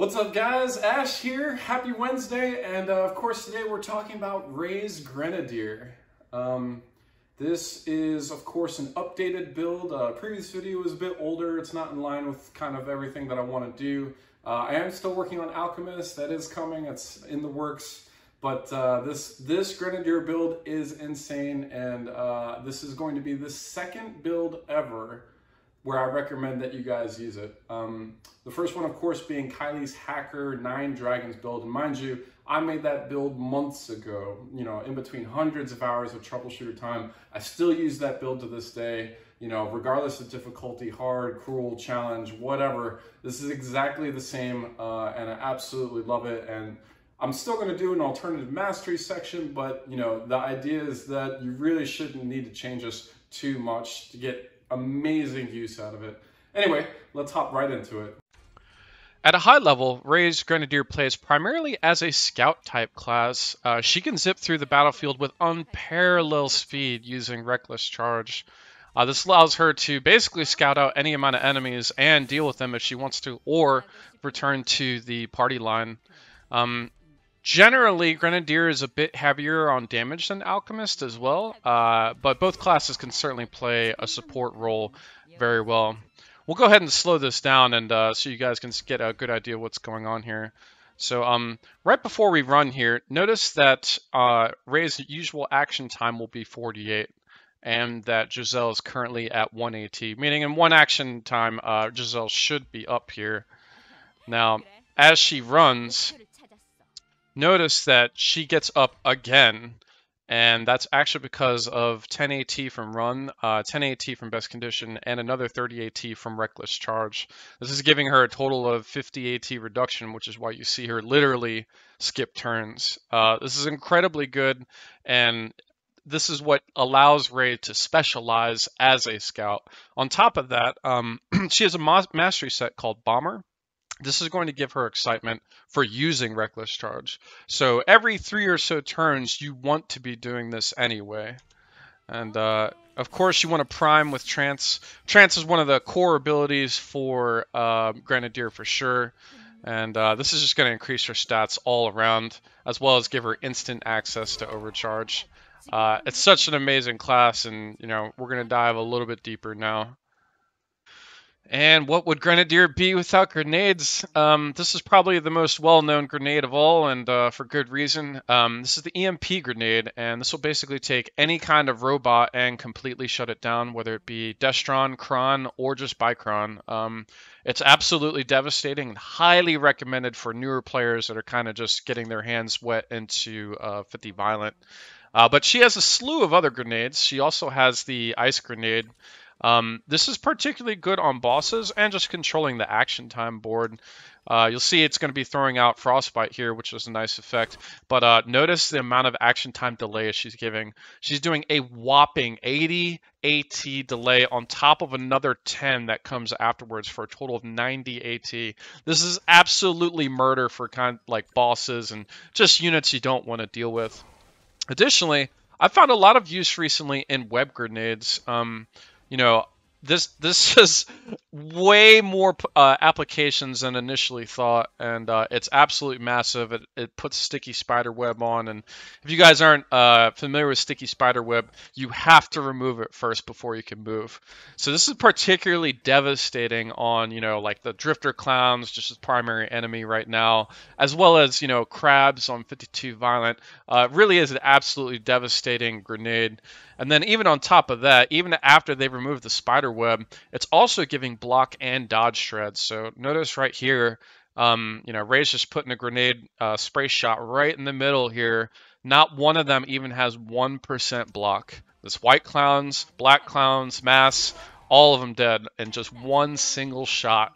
What's up guys, Ash here, happy Wednesday, and uh, of course today we're talking about Ray's Grenadier. Um, this is of course an updated build, uh, previous video was a bit older, it's not in line with kind of everything that I want to do. Uh, I am still working on Alchemist, that is coming, it's in the works, but uh, this, this Grenadier build is insane, and uh, this is going to be the second build ever where I recommend that you guys use it. Um, the first one, of course, being Kylie's Hacker 9 Dragons build. And mind you, I made that build months ago, you know, in between hundreds of hours of troubleshooter time. I still use that build to this day, you know, regardless of difficulty, hard, cruel, challenge, whatever. This is exactly the same, uh, and I absolutely love it. And I'm still going to do an alternative mastery section, but, you know, the idea is that you really shouldn't need to change this too much to get amazing use out of it. Anyway, let's hop right into it. At a high level, Ray's Grenadier plays primarily as a scout type class. Uh, she can zip through the battlefield with unparalleled speed using Reckless Charge. Uh, this allows her to basically scout out any amount of enemies and deal with them if she wants to, or return to the party line. Um, Generally, Grenadier is a bit heavier on damage than Alchemist as well, uh, but both classes can certainly play a support role very well. We'll go ahead and slow this down and uh, so you guys can get a good idea what's going on here. So um, right before we run here, notice that uh, Ray's usual action time will be 48 and that Giselle is currently at 180, meaning in one action time, uh, Giselle should be up here. Now, as she runs, notice that she gets up again, and that's actually because of 10 AT from run, uh, 10 AT from best condition, and another 30 AT from reckless charge. This is giving her a total of 50 AT reduction, which is why you see her literally skip turns. Uh, this is incredibly good, and this is what allows Ray to specialize as a scout. On top of that, um, she has a mastery set called Bomber, this is going to give her excitement for using Reckless Charge. So every three or so turns, you want to be doing this anyway. And uh, of course, you want to prime with Trance. Trance is one of the core abilities for uh, Grenadier for sure. And uh, this is just going to increase her stats all around, as well as give her instant access to Overcharge. Uh, it's such an amazing class, and you know we're going to dive a little bit deeper now. And what would Grenadier be without grenades? Um, this is probably the most well-known grenade of all, and uh, for good reason. Um, this is the EMP grenade, and this will basically take any kind of robot and completely shut it down, whether it be Destron, Kron, or just Bikron. Um, it's absolutely devastating and highly recommended for newer players that are kind of just getting their hands wet into uh, 50 Violent. Uh, but she has a slew of other grenades. She also has the ice grenade, um, this is particularly good on bosses and just controlling the action time board. Uh, you'll see it's going to be throwing out Frostbite here, which is a nice effect. But uh, notice the amount of action time delay she's giving. She's doing a whopping 80 AT delay on top of another 10 that comes afterwards for a total of 90 AT. This is absolutely murder for kind of like bosses and just units you don't want to deal with. Additionally, I found a lot of use recently in web grenades. Um, you know, this this is way more uh, applications than initially thought, and uh, it's absolutely massive. It, it puts sticky spider web on, and if you guys aren't uh, familiar with sticky spider web, you have to remove it first before you can move. So this is particularly devastating on you know like the drifter clowns, just as primary enemy right now, as well as you know crabs on 52 violent. Uh, really is an absolutely devastating grenade. And then even on top of that, even after they remove the spider web, it's also giving block and dodge shreds. So notice right here, um, you know, Ray's just putting a grenade uh, spray shot right in the middle here. Not one of them even has 1% block. This white clowns, black clowns, mass, all of them dead in just one single shot.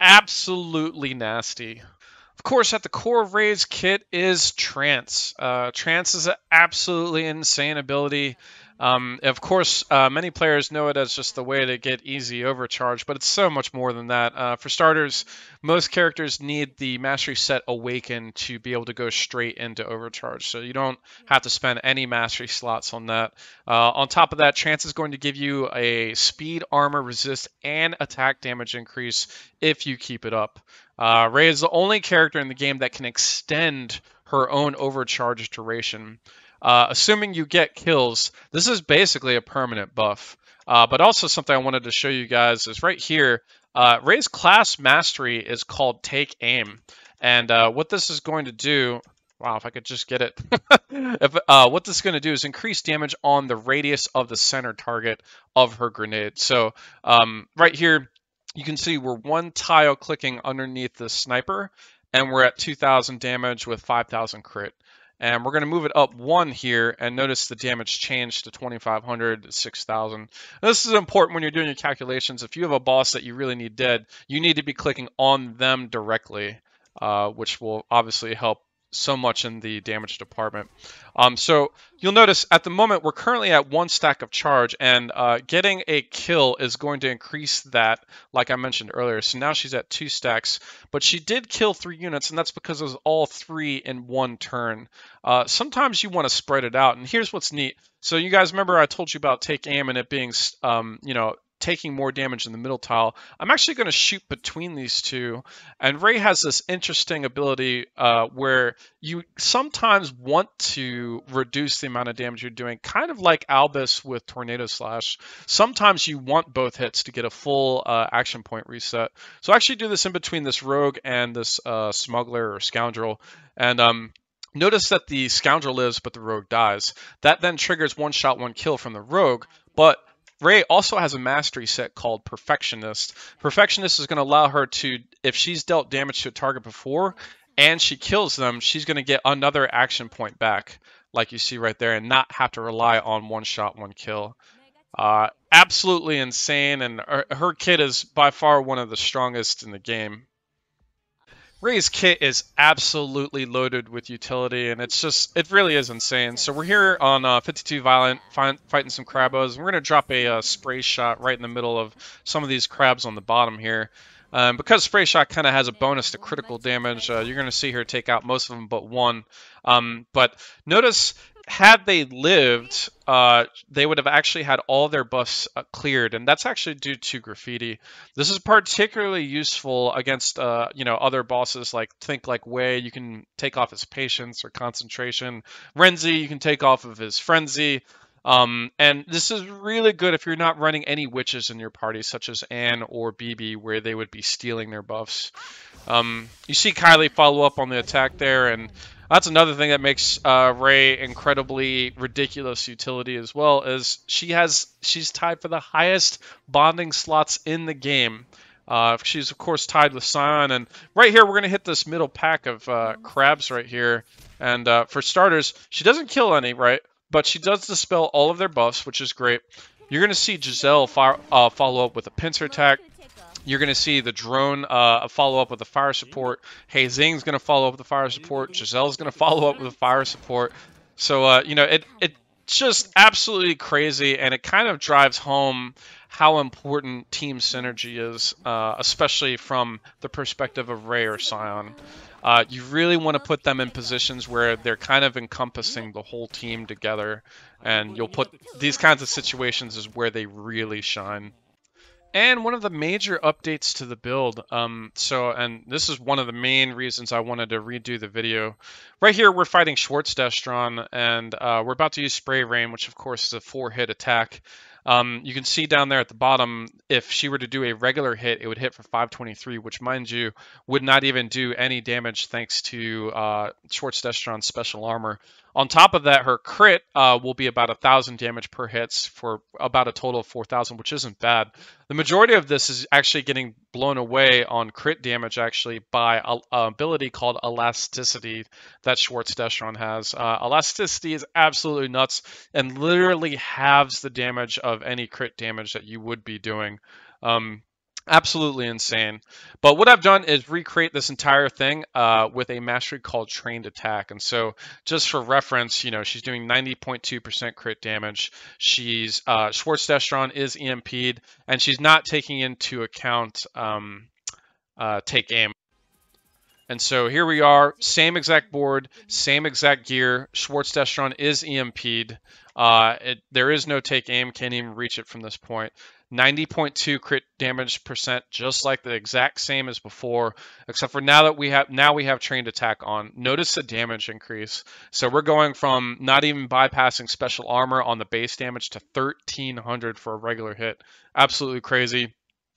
Absolutely nasty. Of course, at the core of Ray's kit is Trance. Uh, Trance is an absolutely insane ability. Um, of course, uh, many players know it as just the way to get easy overcharge, but it's so much more than that. Uh, for starters, most characters need the mastery set awaken to be able to go straight into overcharge, so you don't have to spend any mastery slots on that. Uh, on top of that, Trance is going to give you a speed, armor, resist, and attack damage increase if you keep it up. Uh, Ray is the only character in the game that can extend her own overcharge duration. Uh, assuming you get kills, this is basically a permanent buff. Uh, but also something I wanted to show you guys is right here. Uh, Ray's class mastery is called Take Aim. And uh, what this is going to do, wow, if I could just get it. if, uh, what this is going to do is increase damage on the radius of the center target of her grenade. So um, right here, you can see we're one tile clicking underneath the sniper, and we're at 2,000 damage with 5,000 crit. And we're going to move it up one here and notice the damage changed to 2,500 6,000. This is important when you're doing your calculations. If you have a boss that you really need dead, you need to be clicking on them directly, uh, which will obviously help so much in the damage department. Um, so you'll notice at the moment we're currently at one stack of charge and uh, getting a kill is going to increase that like I mentioned earlier. So now she's at two stacks, but she did kill three units and that's because it was all three in one turn. Uh, sometimes you want to spread it out and here's what's neat. So you guys remember I told you about take aim and it being, um, you know, taking more damage in the middle tile. I'm actually going to shoot between these two. And Ray has this interesting ability uh, where you sometimes want to reduce the amount of damage you're doing, kind of like Albus with Tornado Slash. Sometimes you want both hits to get a full uh, action point reset. So I actually do this in between this rogue and this uh, smuggler or scoundrel. And um, Notice that the scoundrel lives, but the rogue dies. That then triggers one shot, one kill from the rogue, but Ray also has a mastery set called Perfectionist. Perfectionist is going to allow her to, if she's dealt damage to a target before and she kills them, she's going to get another action point back, like you see right there, and not have to rely on one shot, one kill. Uh, absolutely insane, and her, her kit is by far one of the strongest in the game. Ray's kit is absolutely loaded with utility, and it's just, it really is insane. So we're here on uh, 52 Violent, fighting some Crabos. We're going to drop a uh, spray shot right in the middle of some of these crabs on the bottom here. Um, because Spray Shot kind of has a bonus to critical damage, uh, you're going to see her take out most of them but one. Um, but notice had they lived, uh, they would have actually had all their buffs uh, cleared, and that's actually due to graffiti. This is particularly useful against, uh, you know, other bosses like think like Way. You can take off his patience or concentration. Renzi, you can take off of his frenzy. Um, and this is really good if you're not running any witches in your party, such as Anne or BB, where they would be stealing their buffs. Um, you see Kylie follow up on the attack there, and that's another thing that makes uh, Ray incredibly ridiculous utility as well. Is she has she's tied for the highest bonding slots in the game. Uh, she's of course tied with Sion, and right here we're gonna hit this middle pack of uh, crabs right here. And uh, for starters, she doesn't kill any, right? But she does dispel all of their buffs, which is great. You're gonna see Giselle uh, follow up with a pincer attack. You're going to see the drone uh, follow up with the fire support. Heissing's going to follow up with the fire support. Giselle's going to follow up with the fire support. So, uh, you know, it, it's just absolutely crazy, and it kind of drives home how important team synergy is, uh, especially from the perspective of Ray or Sion. Uh, you really want to put them in positions where they're kind of encompassing the whole team together, and you'll put these kinds of situations is where they really shine. And one of the major updates to the build, um, so, and this is one of the main reasons I wanted to redo the video. Right here, we're fighting Schwartz Destron, and uh, we're about to use Spray Rain, which of course is a four-hit attack. Um, you can see down there at the bottom, if she were to do a regular hit, it would hit for 523, which, mind you, would not even do any damage thanks to uh, Schwartz Destron's special armor. On top of that, her crit uh, will be about a thousand damage per hits for about a total of 4,000, which isn't bad. The majority of this is actually getting blown away on crit damage actually by an ability called Elasticity that Schwartz Destron has. Uh, elasticity is absolutely nuts and literally halves the damage of any crit damage that you would be doing. Um, absolutely insane. But what I've done is recreate this entire thing uh, with a mastery called Trained Attack. And so, just for reference, you know, she's doing 90.2% crit damage. She's uh, Schwartz Destron is EMP'd, and she's not taking into account um, uh, take aim. And so here we are, same exact board, same exact gear. Schwartz Destron is EMP'd. Uh, it, there is no take aim, can't even reach it from this point. 90.2 crit damage percent, just like the exact same as before, except for now that we have now we have trained attack on. Notice the damage increase. So we're going from not even bypassing special armor on the base damage to 1300 for a regular hit. Absolutely crazy.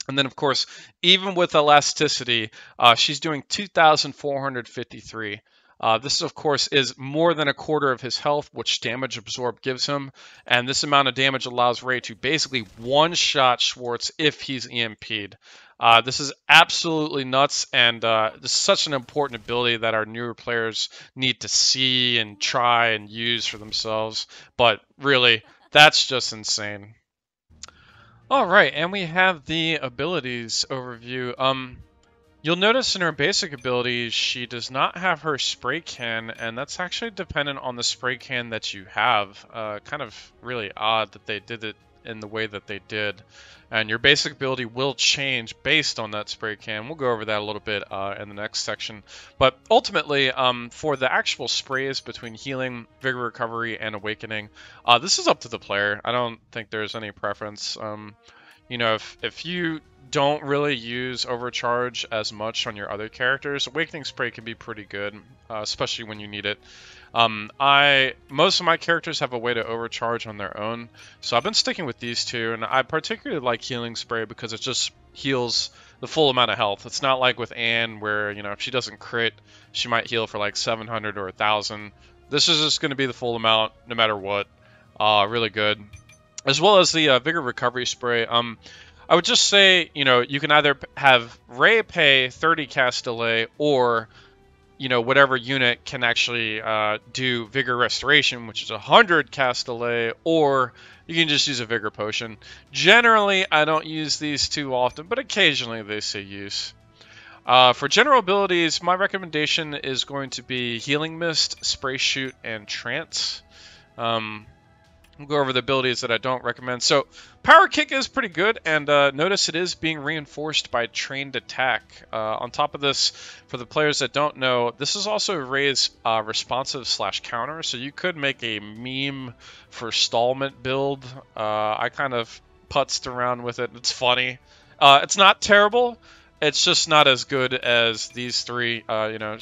And then, of course, even with elasticity, uh, she's doing 2,453. Uh, this, of course, is more than a quarter of his health, which damage absorb gives him. And this amount of damage allows Ray to basically one-shot Schwartz if he's EMP'd. Uh, this is absolutely nuts, and uh, this is such an important ability that our newer players need to see and try and use for themselves. But really, that's just insane. All right, and we have the abilities overview. Um, You'll notice in her basic abilities, she does not have her spray can, and that's actually dependent on the spray can that you have. Uh, kind of really odd that they did it in the way that they did. And your basic ability will change based on that spray can. We'll go over that a little bit uh, in the next section. But ultimately, um, for the actual sprays between healing, vigor recovery, and awakening, uh, this is up to the player. I don't think there's any preference. Um, you know, if, if you don't really use overcharge as much on your other characters, Awakening Spray can be pretty good, uh, especially when you need it. Um, I most of my characters have a way to overcharge on their own, so I've been sticking with these two, and I particularly like Healing Spray because it just heals the full amount of health. It's not like with Anne where you know if she doesn't crit, she might heal for like 700 or 1,000. This is just going to be the full amount no matter what. Uh, really good, as well as the uh, Vigor Recovery Spray. Um, I would just say, you know, you can either have Ray pay 30 cast delay or, you know, whatever unit can actually uh, do Vigor Restoration, which is 100 cast delay, or you can just use a Vigor Potion. Generally, I don't use these too often, but occasionally they see use. Uh, for general abilities, my recommendation is going to be Healing Mist, Spray Shoot, and Trance. Um, We'll go over the abilities that I don't recommend. So, Power Kick is pretty good, and uh, notice it is being reinforced by Trained Attack. Uh, on top of this, for the players that don't know, this is also Ray's uh, responsive slash counter, so you could make a meme for Stallment build. Uh, I kind of putzed around with it. It's funny. Uh, it's not terrible. It's just not as good as these three. Uh, you know,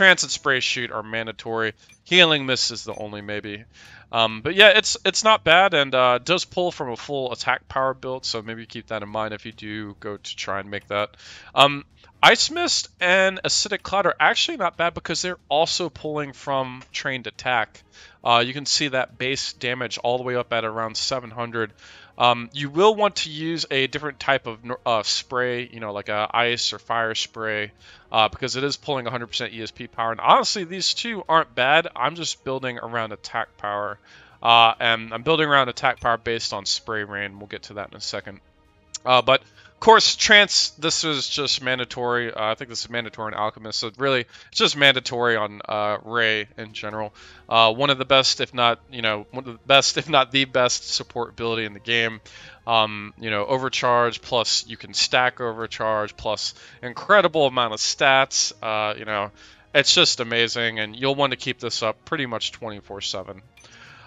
and Spray Shoot are mandatory. Healing Mist is the only maybe. Um, but yeah, it's it's not bad and uh, does pull from a full attack power build, so maybe keep that in mind if you do go to try and make that. Um, Ice Mist and Acidic Cloud are actually not bad because they're also pulling from trained attack. Uh, you can see that base damage all the way up at around 700. Um, you will want to use a different type of uh, spray, you know, like a ice or fire spray, uh, because it is pulling 100% ESP power. And honestly, these two aren't bad. I'm just building around attack power. Uh, and I'm building around attack power based on spray rain. We'll get to that in a second. Uh, but of course, trance, this is just mandatory. Uh, I think this is mandatory in Alchemist, so really, it's just mandatory on uh, Ray in general. Uh, one of the best, if not, you know, one of the best, if not the best support ability in the game. Um, you know, overcharge, plus you can stack overcharge, plus incredible amount of stats. Uh, you know, it's just amazing, and you'll want to keep this up pretty much 24-7.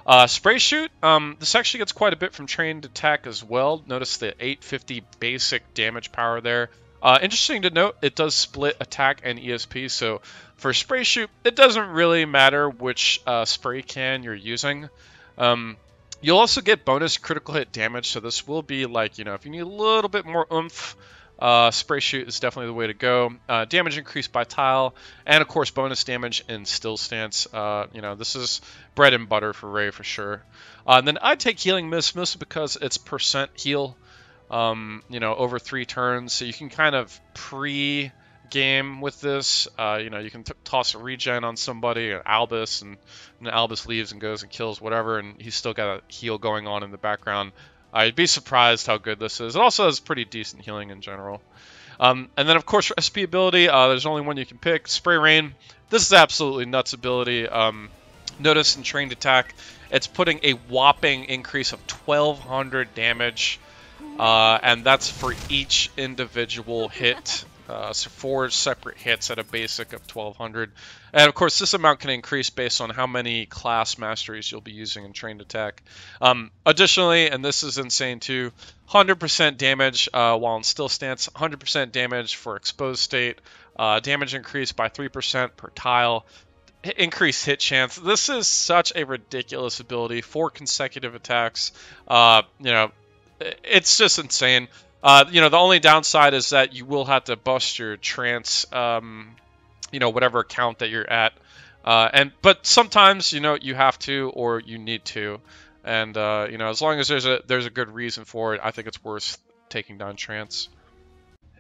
Uh, spray shoot, um, this actually gets quite a bit from trained attack as well. Notice the 850 basic damage power there. Uh, interesting to note, it does split attack and ESP, so for spray shoot, it doesn't really matter which uh, spray can you're using. Um, you'll also get bonus critical hit damage, so this will be like, you know, if you need a little bit more oomph, uh, spray shoot is definitely the way to go. Uh, damage increased by tile, and of course bonus damage in still stance. Uh, you know this is bread and butter for Ray for sure. Uh, and then I take healing mist mostly because it's percent heal. Um, you know over three turns, so you can kind of pre game with this. Uh, you know, you can toss a regen on somebody, an Albus, and, and Albus leaves and goes and kills whatever, and he's still got a heal going on in the background. I'd be surprised how good this is. It also has pretty decent healing in general. Um, and then, of course, SP ability, uh, there's only one you can pick. Spray Rain. This is absolutely nuts ability. Um, notice in Trained Attack, it's putting a whopping increase of 1,200 damage. Uh, and that's for each individual hit Uh, so four separate hits at a basic of 1200. And of course, this amount can increase based on how many class masteries you'll be using in trained attack. Um, additionally, and this is insane too, 100% damage uh, while in still stance, 100% damage for exposed state, uh, damage increased by 3% per tile, increased hit chance. This is such a ridiculous ability. Four consecutive attacks. Uh, you know, it's just insane. Uh, you know, the only downside is that you will have to bust your trance, um, you know, whatever account that you're at. Uh, and but sometimes you know you have to or you need to, and uh, you know as long as there's a there's a good reason for it, I think it's worth taking down trance.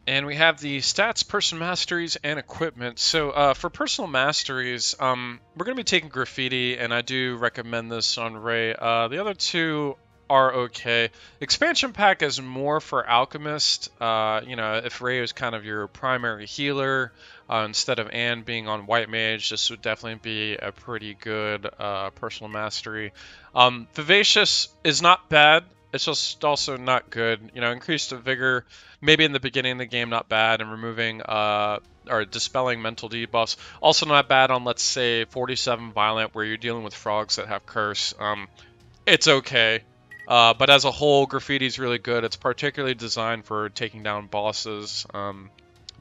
And we have the stats, person masteries, and equipment. So uh, for personal masteries, um, we're going to be taking graffiti, and I do recommend this on Ray. Uh, the other two are okay. Expansion pack is more for alchemist. Uh, you know, if Ray is kind of your primary healer, uh, instead of Anne being on white mage, this would definitely be a pretty good uh, personal mastery. Um, Vivacious is not bad. It's just also not good. You know, increased vigor, maybe in the beginning of the game, not bad, and removing uh, or dispelling mental debuffs, also not bad on let's say 47 violent, where you're dealing with frogs that have curse. Um, it's okay. Uh, but as a whole, graffiti is really good. It's particularly designed for taking down bosses. Um,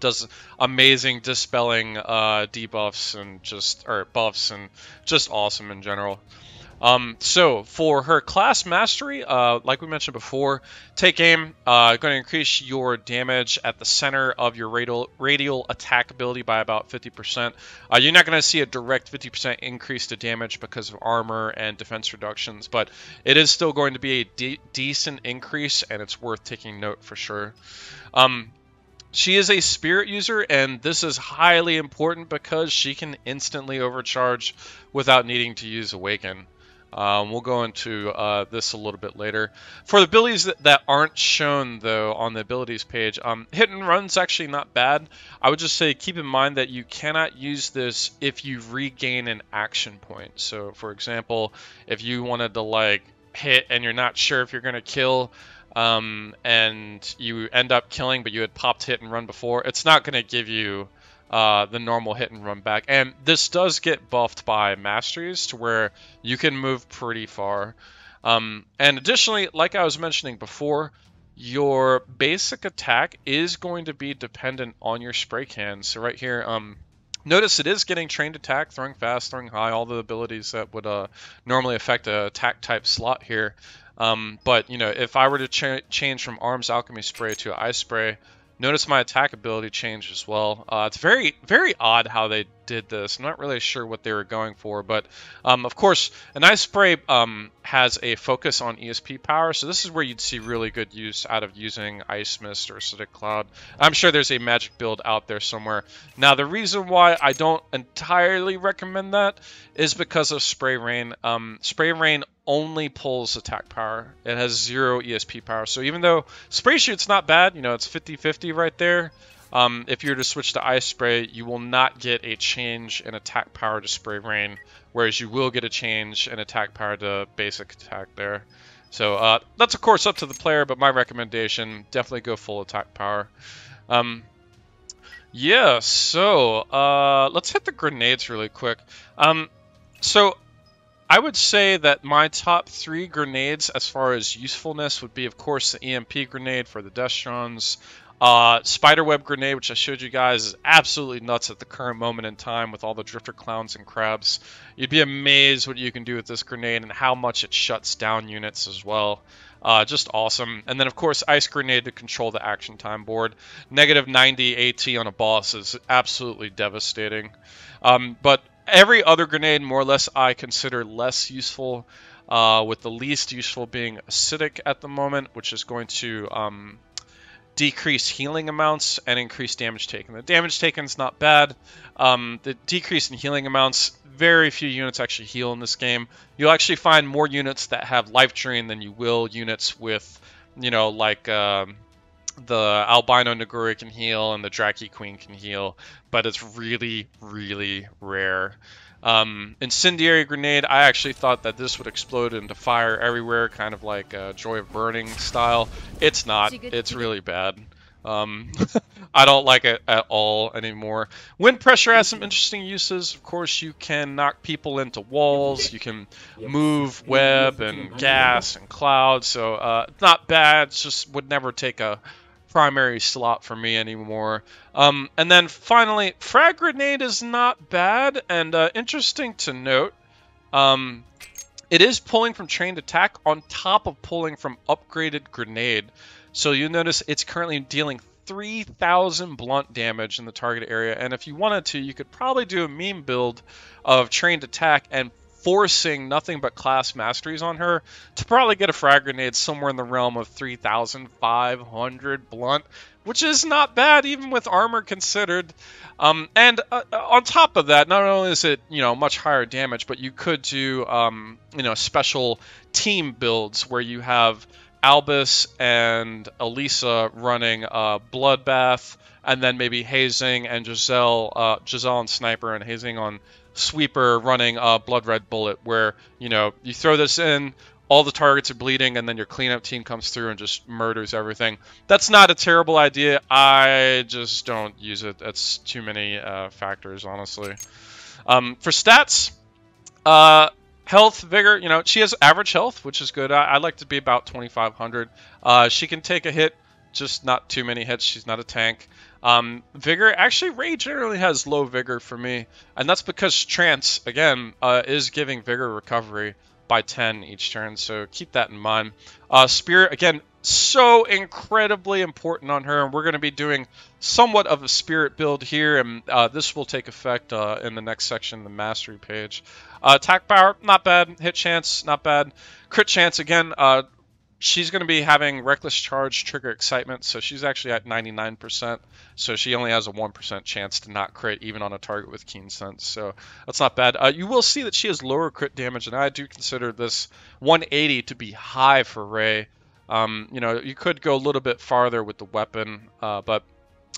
does amazing dispelling uh, debuffs and just or buffs and just awesome in general. Um, so for her class mastery, uh, like we mentioned before, take aim, uh, going to increase your damage at the center of your radial, radial attack ability by about 50%. Uh, you're not going to see a direct 50% increase to damage because of armor and defense reductions, but it is still going to be a de decent increase, and it's worth taking note for sure. Um, she is a spirit user, and this is highly important because she can instantly overcharge without needing to use Awaken. Um, we'll go into uh, this a little bit later. For the abilities that, that, aren't shown, though, on the abilities page, um, hit and run's actually not bad. I would just say keep in mind that you cannot use this if you regain an action point. So, for example, if you wanted to, like, hit and you're not sure if you're going to kill, um, and you end up killing, but you had popped hit and run before, it's not going to give you uh, the normal hit and run back. And this does get buffed by masteries to where you can move pretty far. Um, and additionally, like I was mentioning before, your basic attack is going to be dependent on your spray can. So right here, um, notice it is getting trained attack, throwing fast, throwing high, all the abilities that would uh, normally affect a attack type slot here. Um, but you know, if I were to ch change from Arms Alchemy Spray to Ice Spray, Notice my attack ability changed as well. Uh, it's very, very odd how they did this. I'm not really sure what they were going for, but um, of course, an ice spray um, has a focus on ESP power, so this is where you'd see really good use out of using Ice Mist or Acidic Cloud. I'm sure there's a magic build out there somewhere. Now, the reason why I don't entirely recommend that is because of Spray Rain. Um, spray Rain only pulls attack power. It has zero ESP power. So even though Spray Shoot's not bad, you know, it's 50-50 right there. Um, if you were to switch to Ice Spray, you will not get a change in attack power to Spray Rain, whereas you will get a change in attack power to basic attack there. So uh, that's of course up to the player, but my recommendation, definitely go full attack power. Um, yeah, so uh, let's hit the grenades really quick. Um, so I would say that my top three grenades, as far as usefulness, would be, of course, the EMP grenade for the Destrons. Uh, Spiderweb grenade, which I showed you guys, is absolutely nuts at the current moment in time with all the Drifter Clowns and Crabs. You'd be amazed what you can do with this grenade and how much it shuts down units as well. Uh, just awesome. And then, of course, Ice Grenade to control the action time board. Negative 90 AT on a boss is absolutely devastating. Um, but every other grenade, more or less, I consider less useful. Uh, with the least useful being acidic at the moment, which is going to um, decrease healing amounts and increase damage taken. The damage taken is not bad. Um, the decrease in healing amounts, very few units actually heal in this game. You'll actually find more units that have life drain than you will units with, you know, like. Um, the albino Naguri can heal and the Draki Queen can heal, but it's really, really rare. Um, incendiary grenade, I actually thought that this would explode into fire everywhere, kind of like a Joy of Burning style. It's not. It's really bad. Um, I don't like it at all anymore. Wind pressure has some interesting uses. Of course, you can knock people into walls. You can move web and gas and cloud. So uh, not bad. It's just would never take a primary slot for me anymore. Um, and then finally, frag grenade is not bad and uh, interesting to note. Um, it is pulling from trained attack on top of pulling from upgraded grenade. So you notice it's currently dealing 3,000 blunt damage in the target area. And if you wanted to, you could probably do a meme build of trained attack and forcing nothing but class masteries on her to probably get a frag grenade somewhere in the realm of 3,500 blunt, which is not bad even with armor considered. Um, and uh, uh, on top of that, not only is it you know much higher damage, but you could do um, you know special team builds where you have Albus and Alisa running uh, Bloodbath, and then maybe Heissing and Giselle, uh, Giselle on Sniper and Heissing on Sweeper running a Blood Red Bullet, where you know you throw this in, all the targets are bleeding, and then your cleanup team comes through and just murders everything. That's not a terrible idea. I just don't use it. That's too many uh, factors, honestly. Um, for stats, uh, health, vigor, you know, she has average health, which is good. I, I like to be about 2,500. Uh, she can take a hit, just not too many hits. She's not a tank. Um, vigor, actually, Ray generally has low vigor for me, and that's because Trance, again, uh, is giving vigor recovery by 10 each turn, so keep that in mind. Uh, Spirit, again, so incredibly important on her, and we're going to be doing somewhat of a Spirit build here, and uh, this will take effect uh, in the next section, the Mastery page. Uh, attack power, not bad. Hit chance, not bad. Crit chance, again, uh, she's going to be having reckless charge trigger excitement so she's actually at 99% so she only has a 1% chance to not crit even on a target with keen sense so that's not bad. Uh, you will see that she has lower crit damage and i do consider this 180 to be high for ray um, you know you could go a little bit farther with the weapon uh, but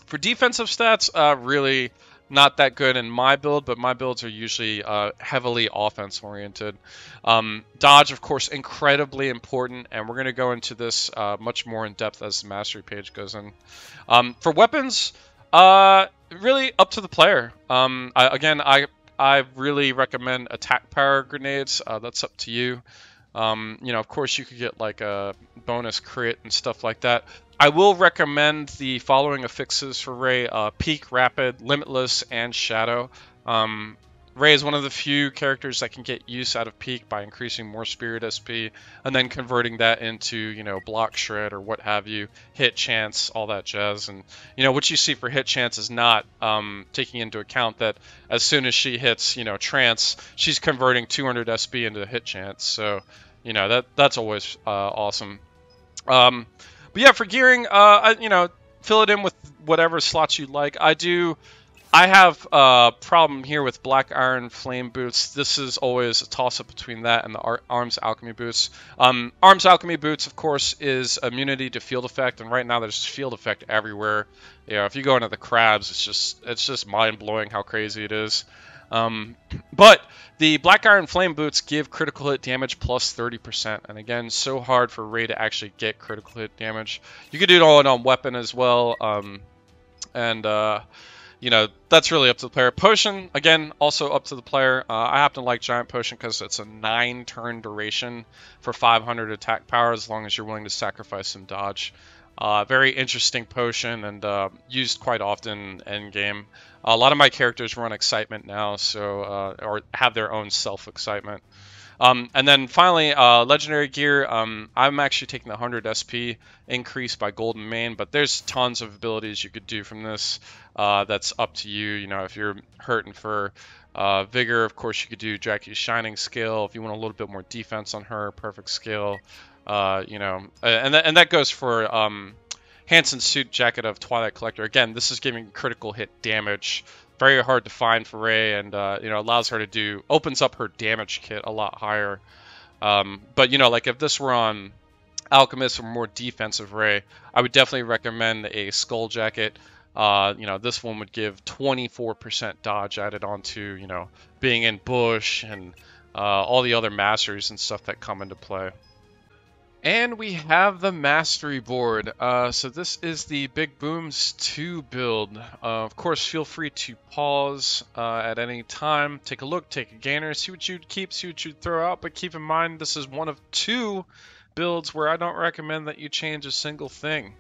for defensive stats uh, really not that good in my build, but my builds are usually uh, heavily offense oriented. Um, dodge, of course, incredibly important, and we're going to go into this uh, much more in depth as the mastery page goes in. Um, for weapons, uh, really up to the player. Um, I, again, I I really recommend attack power grenades. Uh, that's up to you. Um, you know, of course, you could get like a bonus crit and stuff like that. I will recommend the following affixes for Ray uh, Peak, Rapid, Limitless, and Shadow. Um, Ray is one of the few characters that can get use out of Peak by increasing more Spirit SP and then converting that into, you know, Block Shred or what have you, Hit Chance, all that jazz. And, you know, what you see for Hit Chance is not um, taking into account that as soon as she hits, you know, Trance, she's converting 200 SP into Hit Chance. So, you know, that that's always uh, awesome. Um, but yeah, for gearing, uh, I, you know, fill it in with whatever slots you'd like. I do. I have a problem here with Black Iron Flame boots. This is always a toss-up between that and the Ar Arms Alchemy boots. Um, Arms Alchemy boots, of course, is immunity to field effect, and right now there's field effect everywhere. You know, if you go into the crabs, it's just it's just mind-blowing how crazy it is. Um, but the Black Iron Flame Boots give critical hit damage plus 30%. And again, so hard for Ray to actually get critical hit damage. You could do it all in on weapon as well. Um, and, uh, you know, that's really up to the player. Potion, again, also up to the player. Uh, I happen to like Giant Potion because it's a 9 turn duration for 500 attack power as long as you're willing to sacrifice some dodge. Uh, very interesting potion and uh, used quite often in game. A lot of my characters run excitement now, so uh, or have their own self excitement. Um, and then finally, uh, legendary gear. Um, I'm actually taking the 100 SP increase by Golden Mane, but there's tons of abilities you could do from this. Uh, that's up to you. You know, if you're hurting for uh, vigor, of course, you could do Jackie's Shining skill. If you want a little bit more defense on her, perfect scale. Uh, you know, and that, and that goes for um, suit jacket of Twilight Collector. Again, this is giving critical hit damage. Very hard to find for Ray, and uh, you know allows her to do opens up her damage kit a lot higher. Um, but you know, like if this were on Alchemist or more defensive Ray, I would definitely recommend a Skull Jacket. Uh, you know, this one would give 24% dodge added onto you know being in bush and uh, all the other masters and stuff that come into play. And we have the mastery board. Uh, so this is the Big Booms 2 build. Uh, of course, feel free to pause uh, at any time, take a look, take a gainer, see what you'd keep, see what you'd throw out. But keep in mind, this is one of two builds where I don't recommend that you change a single thing.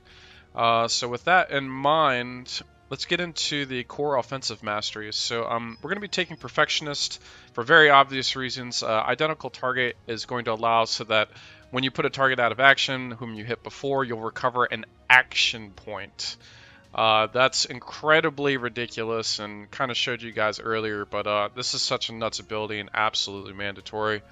Uh, so with that in mind, let's get into the core offensive masteries. So um, we're going to be taking Perfectionist for very obvious reasons. Uh, identical target is going to allow so that when you put a target out of action, whom you hit before, you'll recover an action point. Uh, that's incredibly ridiculous and kind of showed you guys earlier, but uh, this is such a nuts ability and absolutely mandatory.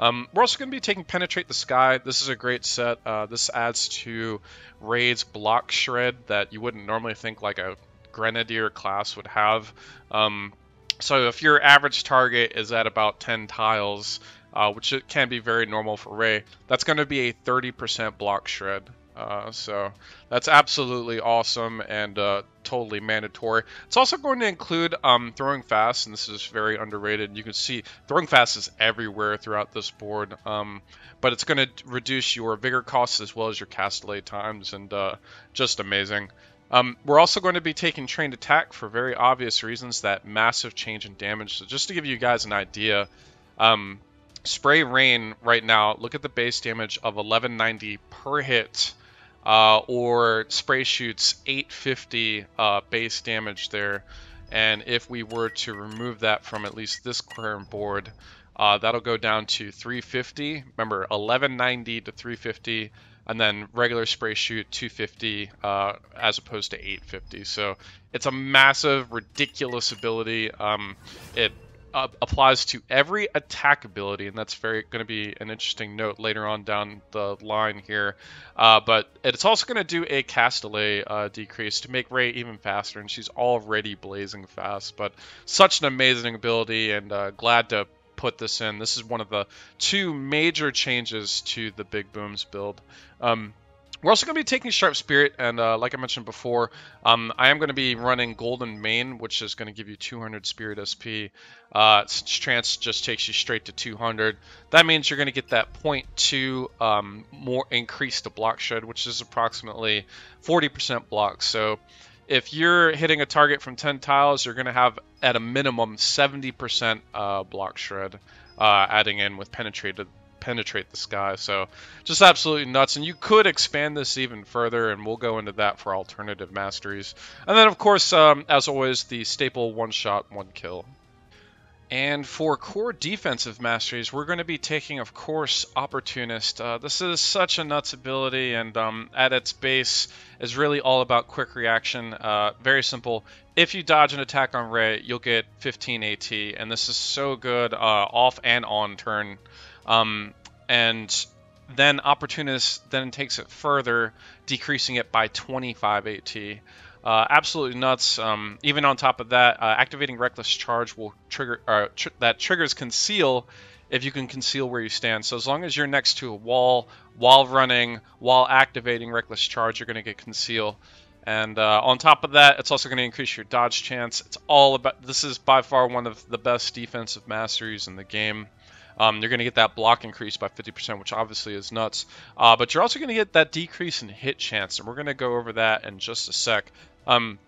Um, we're also going to be taking Penetrate the Sky. This is a great set. Uh, this adds to Ray's block shred that you wouldn't normally think like a Grenadier class would have. Um, so if your average target is at about 10 tiles, uh, which can be very normal for Ray. that's going to be a 30% block shred. Uh, so that's absolutely awesome and uh, totally mandatory. It's also going to include um, throwing fast, and this is very underrated. You can see throwing fast is everywhere throughout this board, um, but it's going to reduce your vigor costs as well as your cast delay times, and uh, just amazing. Um, we're also going to be taking trained attack for very obvious reasons, that massive change in damage. So just to give you guys an idea, um, Spray Rain right now, look at the base damage of 1190 per hit, uh, or Spray shoots 850 uh, base damage there. And if we were to remove that from at least this current board, uh, that'll go down to 350. Remember, 1190 to 350 and then regular spray shoot 250 uh, as opposed to 850. So it's a massive, ridiculous ability. Um, it uh, applies to every attack ability, and that's very going to be an interesting note later on down the line here. Uh, but it's also going to do a cast delay uh, decrease to make Ray even faster, and she's already blazing fast. But such an amazing ability, and uh, glad to put this in. This is one of the two major changes to the Big Booms build. Um, we're also going to be taking Sharp Spirit, and uh, like I mentioned before, um, I am going to be running Golden Mane, which is going to give you 200 Spirit SP. Uh, Trance just takes you straight to 200. That means you're going to get that 0.2 um, more increase to block shred, which is approximately 40% block. So if you're hitting a target from 10 tiles, you're going to have at a minimum 70% uh, block shred, uh, adding in with penetrated penetrate the sky. So just absolutely nuts. And you could expand this even further, and we'll go into that for alternative masteries. And then, of course, um, as always, the staple one shot, one kill. And for core defensive masteries, we're going to be taking, of course, Opportunist. Uh, this is such a nuts ability, and um, at its base is really all about quick reaction. Uh, very simple. If you dodge an attack on Ray, you'll get 15 AT, and this is so good uh, off and on turn. Um, and then Opportunist then takes it further, decreasing it by 25 AT. Uh, absolutely nuts. Um, even on top of that, uh, activating Reckless Charge will trigger uh, tr that triggers Conceal if you can conceal where you stand. So as long as you're next to a wall while running, while activating Reckless Charge, you're going to get Conceal. And uh, on top of that, it's also going to increase your dodge chance. It's all about. This is by far one of the best defensive masteries in the game. Um, you're going to get that block increase by 50%, which obviously is nuts. Uh, but you're also going to get that decrease in hit chance, and we're going to go over that in just a sec. Um,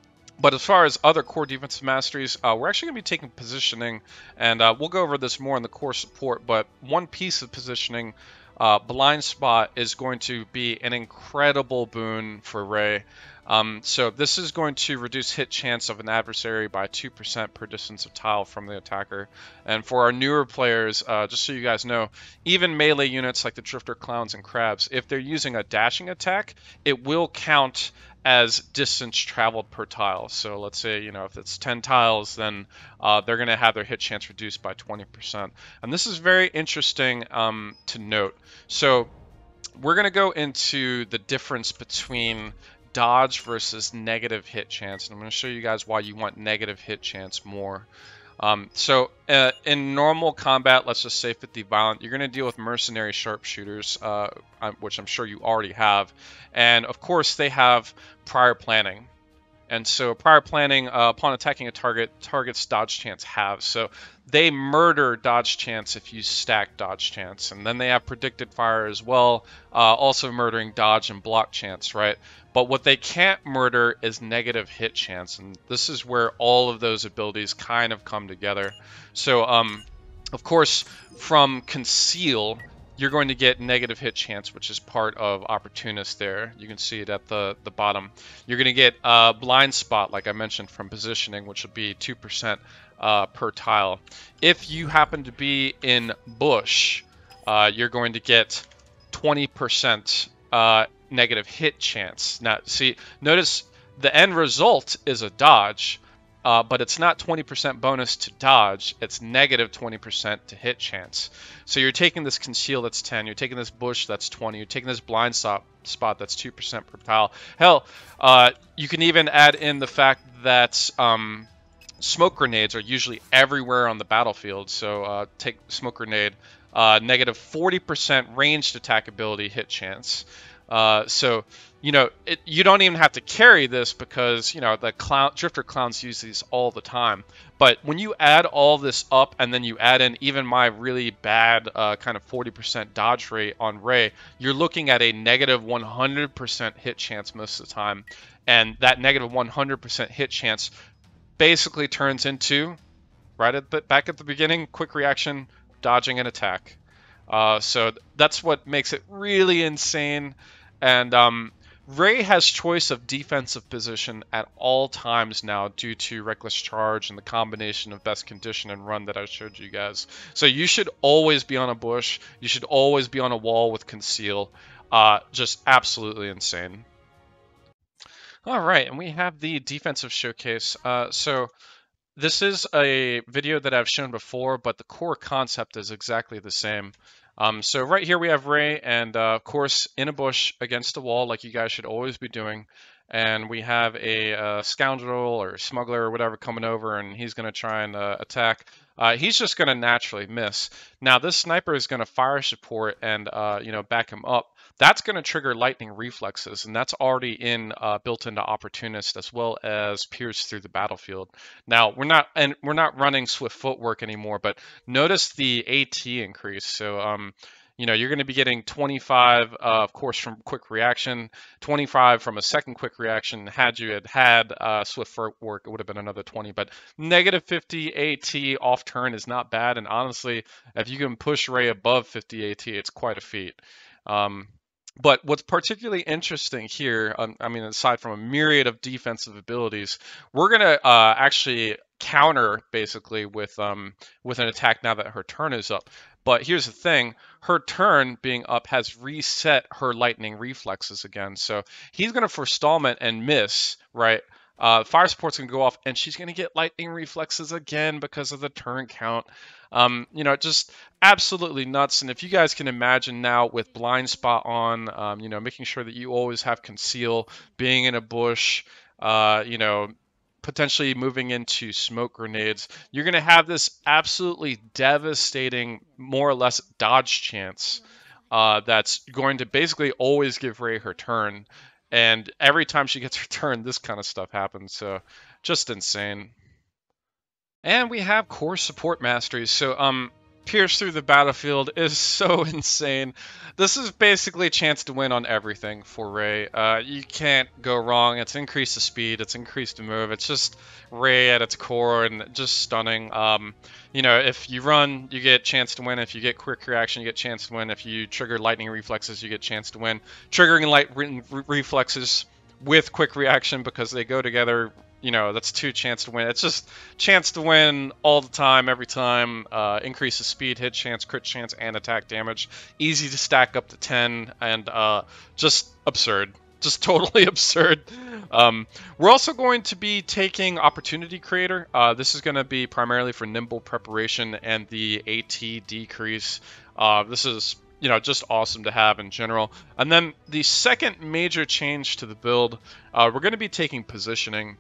but as far as other core defensive masteries, uh, we're actually going to be taking positioning, and uh, we'll go over this more in the core support. But one piece of positioning, uh, blind spot, is going to be an incredible boon for Ray. Um, so this is going to reduce hit chance of an adversary by 2% per distance of tile from the attacker. And for our newer players, uh, just so you guys know, even melee units like the Drifter Clowns and Crabs, if they're using a dashing attack, it will count as distance traveled per tile. So let's say, you know, if it's 10 tiles, then uh, they're going to have their hit chance reduced by 20%. And this is very interesting um, to note. So we're going to go into the difference between dodge versus negative hit chance. And I'm going to show you guys why you want negative hit chance more. Um, so uh, in normal combat, let's just say 50 violent, you're going to deal with mercenary sharpshooters, uh, which I'm sure you already have. And of course, they have prior planning. And so prior planning uh, upon attacking a target, target's dodge chance halves. So they murder dodge chance if you stack dodge chance. And then they have predicted fire as well, uh, also murdering dodge and block chance, right? But what they can't murder is negative hit chance. And this is where all of those abilities kind of come together. So, um, of course, from Conceal, you're going to get negative hit chance, which is part of Opportunist there. You can see it at the, the bottom. You're going to get uh, Blind Spot, like I mentioned, from Positioning, which will be 2% uh, per tile. If you happen to be in Bush, uh, you're going to get 20% uh, negative hit chance. Now, see, notice the end result is a dodge, uh, but it's not 20% bonus to dodge, it's negative 20% to hit chance. So you're taking this conceal that's 10, you're taking this bush that's 20, you're taking this blind spot, spot that's 2% per tile. Hell, uh, you can even add in the fact that um, smoke grenades are usually everywhere on the battlefield. So uh, take smoke grenade, uh, negative 40% ranged attack ability hit chance. Uh, so, you know, it, you don't even have to carry this because, you know, the clown, drifter clowns use these all the time. But when you add all this up and then you add in even my really bad uh, kind of 40% dodge rate on Ray, you're looking at a negative 100% hit chance most of the time. And that negative 100% hit chance basically turns into, right at the, back at the beginning, quick reaction, dodging an attack. Uh, so that's what makes it really insane. And um, Ray has choice of defensive position at all times now due to reckless charge and the combination of best condition and run that I showed you guys. So you should always be on a bush. You should always be on a wall with conceal. Uh, just absolutely insane. All right, and we have the defensive showcase. Uh, so this is a video that I've shown before, but the core concept is exactly the same. Um, so right here we have Ray and uh, of course in a bush against a wall, like you guys should always be doing. And we have a uh, scoundrel or smuggler or whatever coming over, and he's going to try and uh, attack. Uh, he's just going to naturally miss. Now this sniper is going to fire support and uh, you know back him up. That's going to trigger lightning reflexes, and that's already in uh, built into opportunist as well as pierce through the battlefield. Now we're not and we're not running swift footwork anymore, but notice the AT increase. So um, you know, you're going to be getting 25, uh, of course, from quick reaction, 25 from a second quick reaction. Had you had had uh, swift footwork, it would have been another 20. But negative 50 AT off turn is not bad. And honestly, if you can push ray above 50 AT, it's quite a feat. Um, but what's particularly interesting here, um, I mean, aside from a myriad of defensive abilities, we're going to uh, actually counter basically with um, with an attack now that her turn is up. But here's the thing her turn being up has reset her lightning reflexes again. So he's going to forestallment and miss, right? Uh, fire support's going to go off, and she's going to get lightning reflexes again because of the turn count. Um, you know, just absolutely nuts. And if you guys can imagine now with blind spot on, um, you know, making sure that you always have conceal, being in a bush, uh, you know, potentially moving into smoke grenades, you're going to have this absolutely devastating, more or less, dodge chance uh, that's going to basically always give Ray her turn. And every time she gets her turn, this kind of stuff happens. So just insane. And we have core support masteries. So um, pierce through the battlefield is so insane. This is basically a chance to win on everything for Ray. Uh, you can't go wrong. It's increased the speed, it's increased the move. It's just Ray at its core and just stunning. Um, you know, if you run, you get chance to win. If you get quick reaction, you get chance to win. If you trigger lightning reflexes, you get chance to win. Triggering light re reflexes with quick reaction because they go together you know that's two chance to win. It's just chance to win all the time, every time. Uh, increases speed, hit chance, crit chance, and attack damage. Easy to stack up to ten, and uh, just absurd. Just totally absurd. Um, we're also going to be taking Opportunity Creator. Uh, this is going to be primarily for nimble preparation and the AT decrease. Uh, this is you know, just awesome to have in general. And then the second major change to the build, uh, we're going to be taking positioning.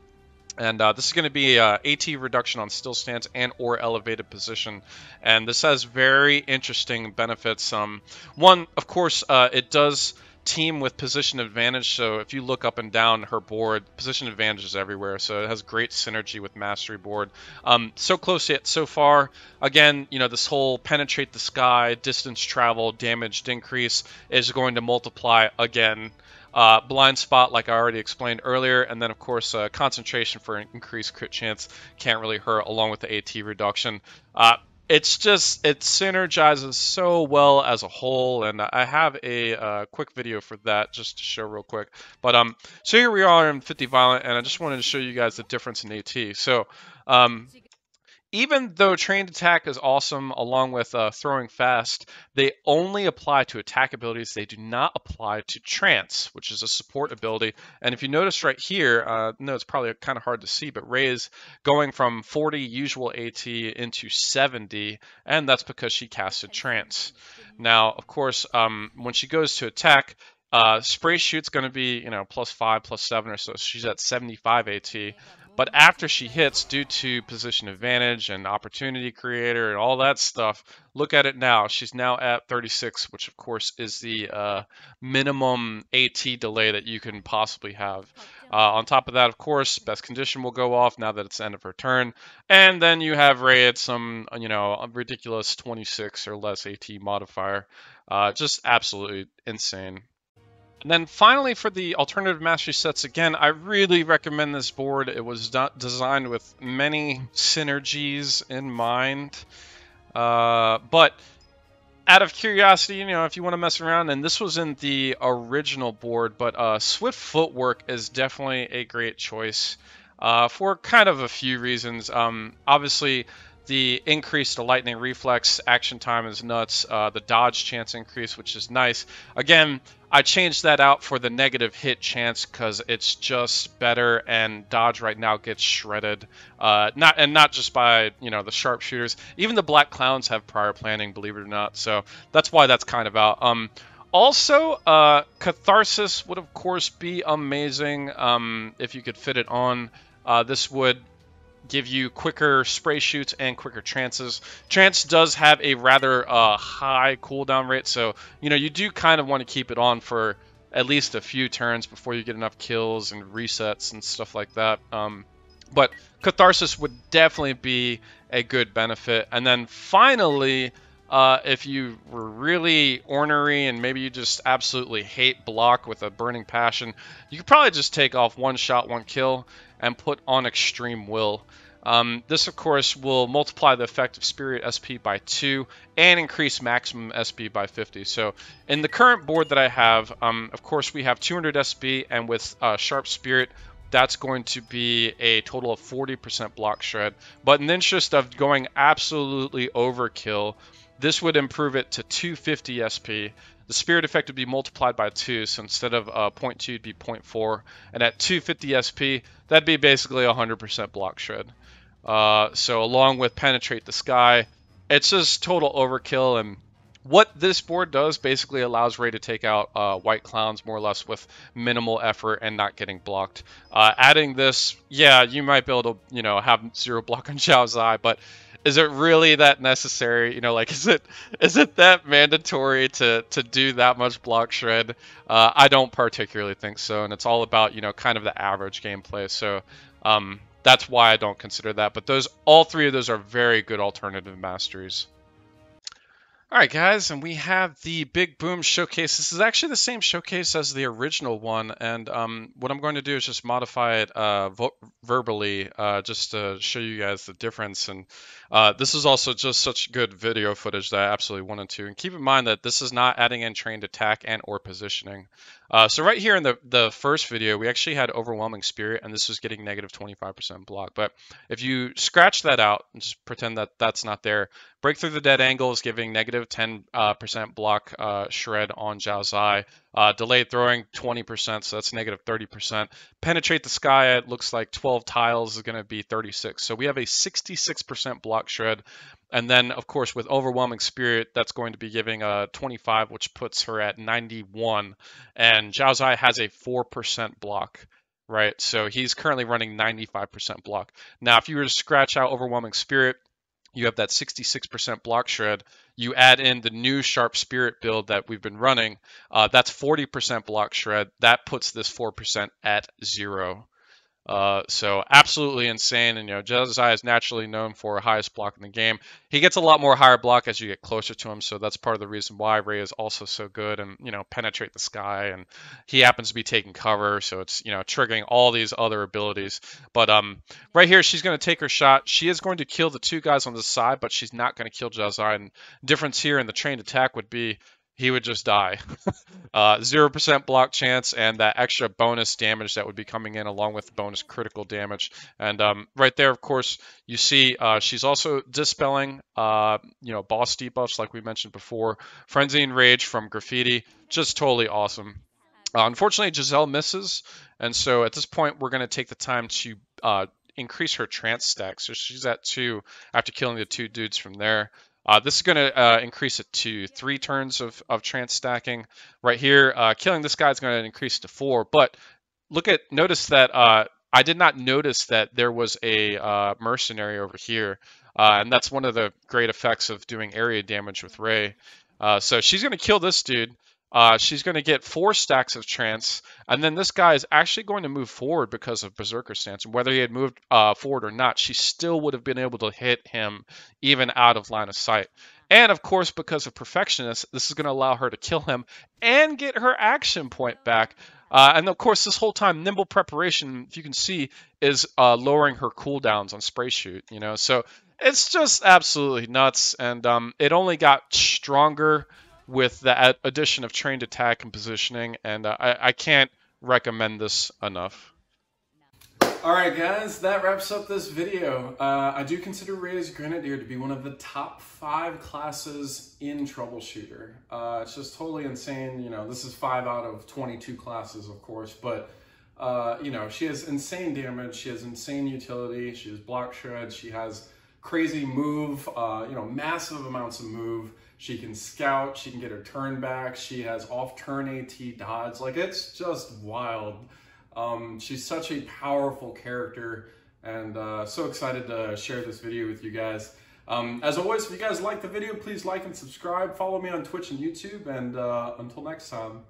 And uh, this is going to be uh, AT reduction on still stance and or elevated position. And this has very interesting benefits. Um, one, of course, uh, it does team with position advantage. So if you look up and down her board, position advantage is everywhere. So it has great synergy with mastery board. Um, so close yet so far. Again, you know this whole penetrate the sky, distance travel, damage increase is going to multiply again. Uh, blind spot, like I already explained earlier, and then of course uh, concentration for an increased crit chance can't really hurt, along with the AT reduction. Uh, it's just it synergizes so well as a whole and i have a uh, quick video for that just to show real quick but um so here we are in 50 violent and i just wanted to show you guys the difference in at so um even though trained attack is awesome along with uh, throwing fast, they only apply to attack abilities. They do not apply to trance, which is a support ability. And if you notice right here, uh, no, it's probably kind of hard to see, but Ray is going from 40 usual AT into 70, and that's because she casted trance. Now, of course, um, when she goes to attack, uh, spray shoot's going to be, you know, plus 5, plus 7 or so. She's at 75 AT. But after she hits, due to position advantage and opportunity creator and all that stuff, look at it now. She's now at 36, which of course is the uh, minimum AT delay that you can possibly have. Uh, on top of that, of course, best condition will go off now that it's the end of her turn. And then you have Ray at some, you know, ridiculous 26 or less AT modifier. Uh, just absolutely insane. And then finally for the alternative mastery sets, again, I really recommend this board. It was designed with many synergies in mind. Uh, but out of curiosity, you know, if you want to mess around, and this was in the original board, but uh, Swift Footwork is definitely a great choice uh, for kind of a few reasons. Um, obviously, the increase to lightning reflex action time is nuts. Uh, the dodge chance increase, which is nice. Again, I changed that out for the negative hit chance because it's just better, and dodge right now gets shredded. Uh, not and not just by you know the sharpshooters. Even the black clowns have prior planning, believe it or not. So that's why that's kind of out. Um, also, uh, catharsis would of course be amazing um, if you could fit it on. Uh, this would give you quicker spray shoots and quicker trances. Trance does have a rather uh, high cooldown rate, so you know you do kind of want to keep it on for at least a few turns before you get enough kills and resets and stuff like that. Um, but Catharsis would definitely be a good benefit. And then finally, uh, if you were really ornery and maybe you just absolutely hate block with a burning passion, you could probably just take off one shot, one kill, and put on extreme will. Um, this, of course, will multiply the effect of spirit SP by 2 and increase maximum SP by 50. So in the current board that I have, um, of course, we have 200 SP, and with uh, Sharp Spirit, that's going to be a total of 40% block shred. But in the interest of going absolutely overkill, this would improve it to 250 SP. The spirit effect would be multiplied by 2, so instead of uh, 0.2, it'd be 0.4. And at 250 SP, that'd be basically 100% block shred. Uh, so along with penetrate the sky, it's just total overkill. And what this board does basically allows Ray to take out uh, white clowns more or less with minimal effort and not getting blocked. Uh, adding this, yeah, you might be able to, you know, have zero block on Xiao Zai, but is it really that necessary? You know, like is it is it that mandatory to to do that much block shred? Uh, I don't particularly think so, and it's all about you know kind of the average gameplay. So um, that's why I don't consider that. But those all three of those are very good alternative masteries. All right, guys, and we have the Big Boom Showcase. This is actually the same showcase as the original one, and um, what I'm going to do is just modify it uh, verbally, uh, just to show you guys the difference. And uh, this is also just such good video footage that I absolutely wanted to. And keep in mind that this is not adding in trained attack and or positioning. Uh, so right here in the, the first video, we actually had overwhelming spirit, and this was getting negative 25% block. But if you scratch that out and just pretend that that's not there, break through the dead angle is giving negative 10% uh, block uh, shred on Xiao Zai. Uh, delayed throwing 20%, so that's negative 30%. Penetrate the sky, it looks like 12 tiles is going to be 36. So we have a 66% block shred. And then, of course, with Overwhelming Spirit, that's going to be giving a 25, which puts her at 91. And Xiao Zai has a 4% block, right? So he's currently running 95% block. Now, if you were to scratch out Overwhelming Spirit, you have that 66% block shred. You add in the new Sharp Spirit build that we've been running. Uh, that's 40% block shred. That puts this 4% at zero. Uh, so absolutely insane. And you know, Jeskai is naturally known for highest block in the game. He gets a lot more higher block as you get closer to him. So that's part of the reason why Ray is also so good and you know penetrate the sky. And he happens to be taking cover, so it's you know triggering all these other abilities. But um, right here she's going to take her shot. She is going to kill the two guys on the side, but she's not going to kill Jeskai. And difference here in the trained attack would be he would just die. uh, 0% block chance and that extra bonus damage that would be coming in along with bonus critical damage. And um, right there, of course, you see uh, she's also dispelling, uh, you know, boss debuffs like we mentioned before. Frenzy and Rage from Graffiti, just totally awesome. Uh, unfortunately, Giselle misses, and so at this point, we're going to take the time to uh, increase her trance stack. So she's at two after killing the two dudes from there. Uh, this is going to uh, increase it to three turns of, of trance stacking. Right here, uh, killing this guy is going to increase to four. But look at, notice that uh, I did not notice that there was a uh, mercenary over here. Uh, and that's one of the great effects of doing area damage with Ray. so she's going to kill this dude. Uh, she's going to get four stacks of trance, and then this guy is actually going to move forward because of Berserker stance. And whether he had moved uh, forward or not, she still would have been able to hit him even out of line of sight. And of course, because of Perfectionist, this is going to allow her to kill him and get her action point back. Uh, and of course, this whole time, nimble preparation, if you can see, is uh, lowering her cooldowns on spray shoot. You know, so it's just absolutely nuts, and um, it only got stronger with the addition of trained attack and positioning, and uh, I, I can't recommend this enough. Alright guys, that wraps up this video. Uh, I do consider Ray's Grenadier to be one of the top five classes in Troubleshooter. Uh, it's just totally insane, you know, this is five out of 22 classes of course, but uh, you know, she has insane damage, she has insane utility, she has block shred, she has crazy move, uh, you know, massive amounts of move. She can scout, she can get her turn back, she has off turn AT dodge. Like it's just wild. Um, she's such a powerful character and uh, so excited to share this video with you guys. Um, as always, if you guys like the video, please like and subscribe. Follow me on Twitch and YouTube, and uh, until next time.